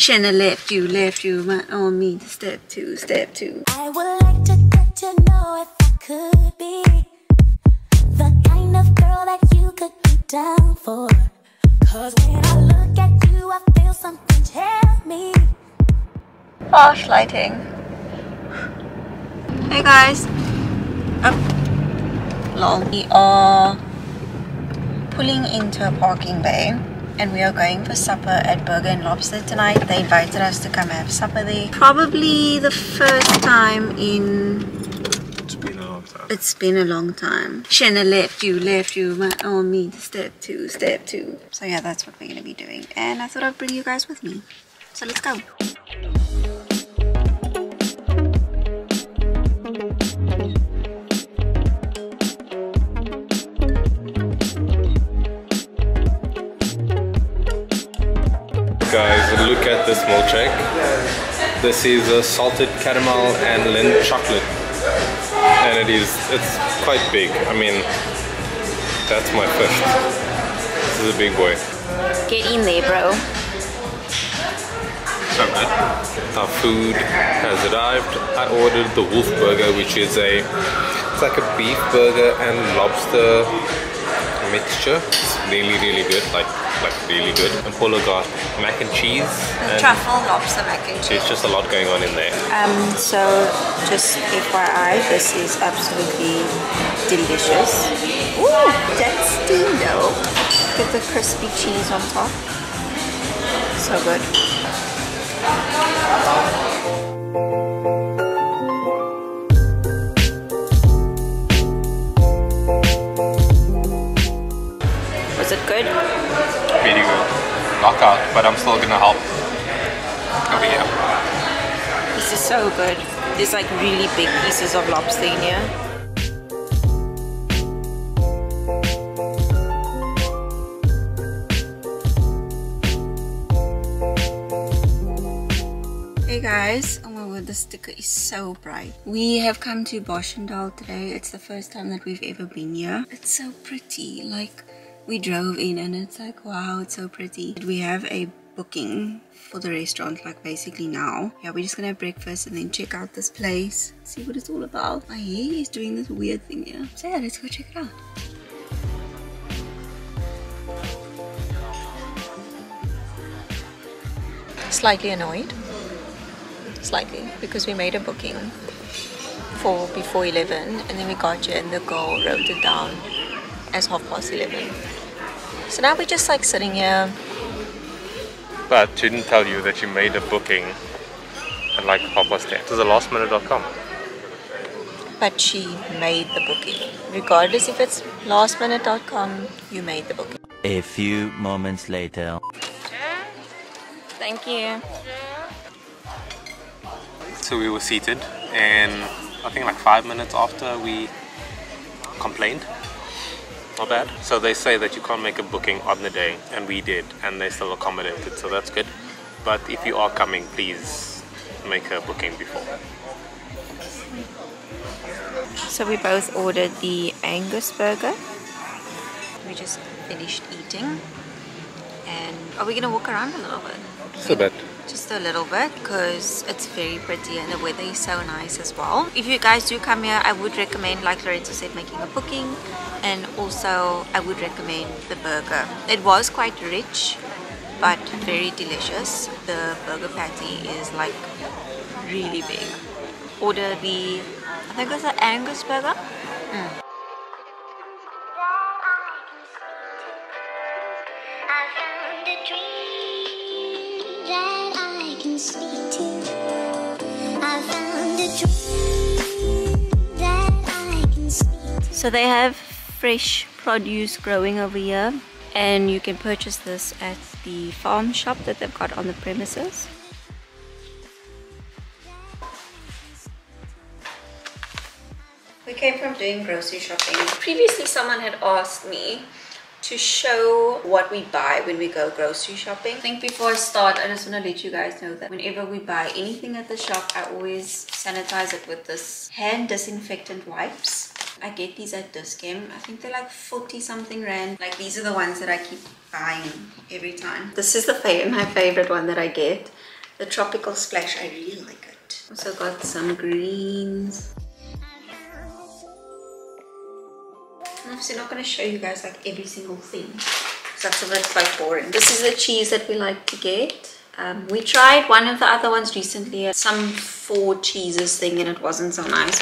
Shanna left you, left you, my on me. Step two, step two. I would like to get to know if I could be the kind of girl that you could be down for. Cause when I look at you, I feel something tell me. Harsh lighting. Hey guys. Up. Lol. We are pulling into a parking bay and we are going for supper at Burger and Lobster tonight. They invited us to come have supper there. Probably the first time in It's been a long time. it's been a long time. Shanna left you, left you, my on me. Step two, step two. So yeah, that's what we're gonna be doing. And I thought I'd bring you guys with me. So let's go. Guys, look at this milkshake. This is a salted caramel and Lindt chocolate. And it is, it's quite big. I mean, that's my fifth. This is a big boy. Get in there, bro. So good. Our food has arrived. I ordered the Wolf Burger, which is a, it's like a beef burger and lobster mixture. It's really, really good. Like, like really good. And Paula got mac and cheese. And truffle lobster mac and cheese. There's just a lot going on in there. Um, so just FYI, this is absolutely delicious. Ooh, that's steamed though. Get the crispy cheese on top. So good. Knockout, but I'm still gonna help over here. This is so good. There's like really big pieces of lobster in here. Hey guys, oh my word, the sticker is so bright. We have come to Boschendal today. It's the first time that we've ever been here. It's so pretty. Like, we drove in and it's like, wow, it's so pretty. We have a booking for the restaurant, like basically now. Yeah, we're just gonna have breakfast and then check out this place, see what it's all about. My hair is doing this weird thing here. So yeah, let's go check it out. Slightly annoyed slightly because we made a booking for before 11 and then we got here and the girl wrote it down as half past 11 so now we're just like sitting here But she didn't tell you that you made a booking at like half past ten. This is a lastminute.com. but she made the booking regardless if it's lastminute.com you made the booking A few moments later. thank you So we were seated, and I think like five minutes after we complained. Not bad. So they say that you can't make a booking on the day, and we did, and they still accommodated, it. so that's good. But if you are coming, please make a booking before. so we both ordered the angus burger we just finished eating and are we gonna walk around a little bit Just a bit. Just a little bit because it's very pretty and the weather is so nice as well. If you guys do come here i would recommend like lorenzo said making a booking and also i would recommend the burger. It was quite rich but very delicious. The burger patty is like really big. Order the i think it's an angus burger. Mm. Mm. I found a dream that can speak to. I found a dream that I can speak to. So they have fresh produce growing over here and you can purchase this at the farm shop that they've got on the premises. We came from doing grocery shopping. Previously someone had asked me to show what we buy when we go grocery shopping. I think before I start, I just want to let you guys know that whenever we buy anything at the shop, I always sanitize it with this hand disinfectant wipes. I get these at Dis-Chem. I think they're like 40 something rand. Like these are the ones that I keep buying every time. This is the my favorite one that I get. The Tropical Splash. I really like it. Also got some greens. Obviously not going to show you guys like every single thing. Because that's a bit quite boring. This is the cheese that we like to get. Um, we tried one of the other ones recently, some four cheeses thing and it wasn't so nice.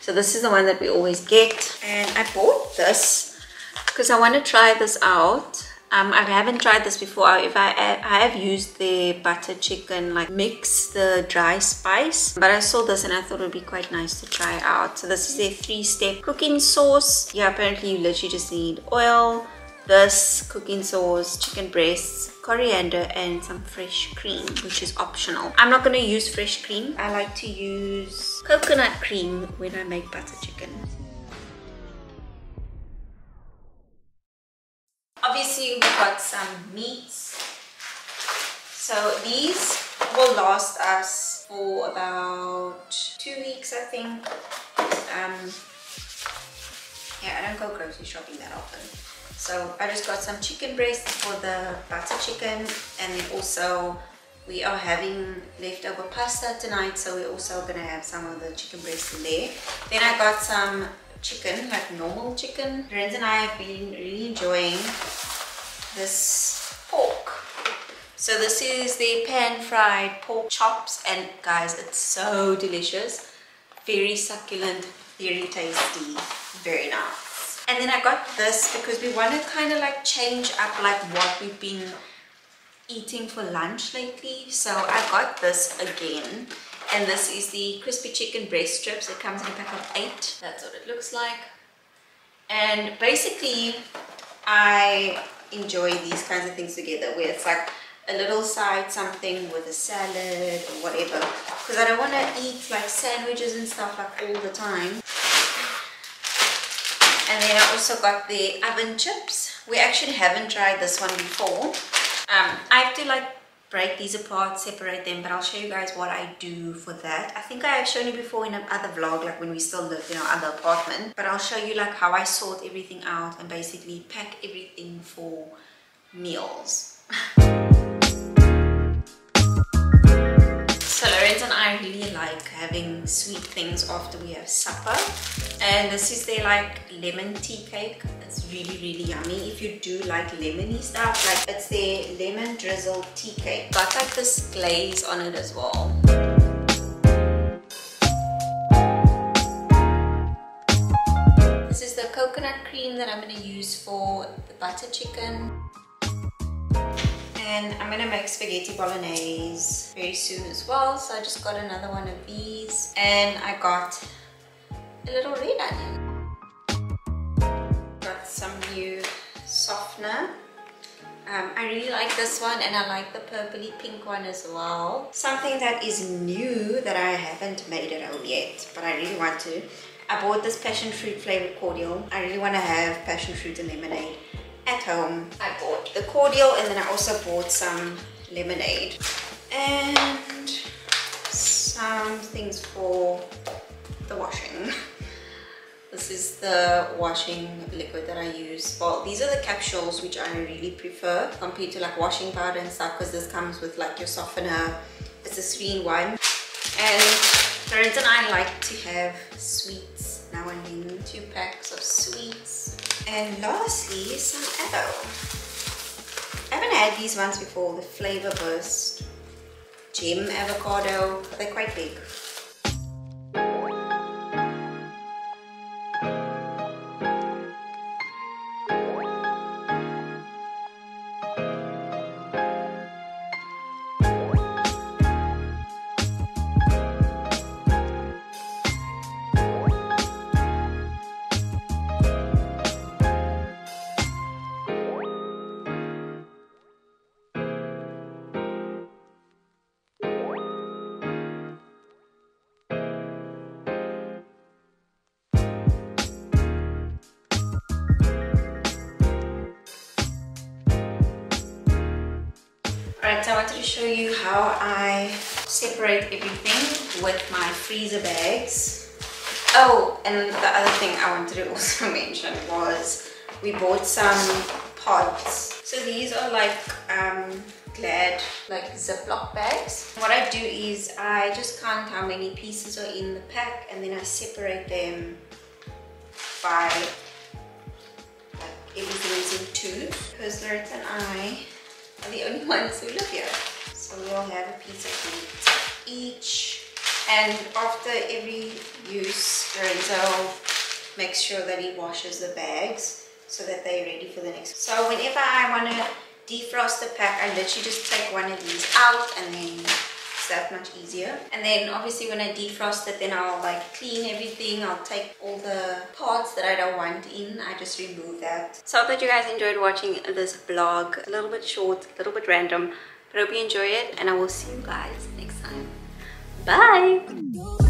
So this is the one that we always get. And I bought this because I want to try this out. Um, I haven't tried this before. If I, I have used the butter chicken like mix, the dry spice, but I saw this and I thought it would be quite nice to try out. So this is a three-step cooking sauce. Yeah, apparently you literally just need oil, this cooking sauce, chicken breasts, coriander and some fresh cream which is optional. I'm not going to use fresh cream. I like to use coconut cream when I make butter chicken. Obviously we got some meats. So these will last us for about two weeks I think. Um, yeah, I don't go grocery shopping that often. So I just got some chicken breast for the butter chicken and then also we are having leftover pasta tonight so we're also gonna have some of the chicken breast in there. Then I got some chicken, like normal chicken. Lorenz and I have been really enjoying this pork. So this is the pan-fried pork chops and guys it's so delicious. Very succulent, very tasty, very nice. And then I got this because we want to kind of like change up like what we've been eating for lunch lately. So I got this again. And this is the crispy chicken breast strips. It comes in a pack of eight. That's what it looks like. And basically, I enjoy these kinds of things together where it's like a little side something with a salad or whatever because I don't want to eat like sandwiches and stuff like all the time and then I also got the oven chips. We actually haven't tried this one before. Um, I have to like break these apart, separate them, but I'll show you guys what I do for that. I think I have shown you before in another vlog, like when we still lived in our other apartment. But I'll show you like how I sort everything out and basically pack everything for meals. having sweet things after we have supper. And this is their like lemon tea cake. It's really, really yummy. If you do like lemony stuff, like it's their lemon drizzle tea cake. Got like this glaze on it as well. This is the coconut cream that I'm going to use for the butter chicken and I'm gonna make spaghetti bolognese very soon as well so I just got another one of these and I got a little red onion. Got some new softener. Um, I really like this one and I like the purpley pink one as well. Something that is new that I haven't made at home yet but I really want to. I bought this passion fruit flavored cordial. I really want to have passion fruit and lemonade at home. I bought the cordial and then I also bought some lemonade and some things for the washing. This is the washing liquid that I use. Well, these are the capsules which I really prefer compared to like washing powder and stuff because this comes with like your softener. It's a three-in-one. And Lorenz and I like to have sweets now and then. Two packs of sweets and lastly, some avo. I haven't had these ones before, the Flavor Burst Gem Avocado. They're quite big. So I wanted to show you how I separate everything with my freezer bags. Oh, and the other thing I wanted to also mention was we bought some pods. So these are like um, glad like Ziploc bags. What I do is I just count how many pieces are in the pack and then I separate them by like everything is in two because Lorenzo and I are the only ones who live here. So we all have a piece of meat each and after every use Lorenzo makes sure that he washes the bags so that they're ready for the next. So whenever I want to defrost the pack, I literally just take one of these out and then it's that much easier. And then obviously when I defrost it, then I'll like clean everything. I'll take all the parts that I don't want in. I just remove that. So I hope that you guys enjoyed watching this vlog. A little bit short, a little bit random. But I hope you enjoy it and I will see you guys next time. Bye!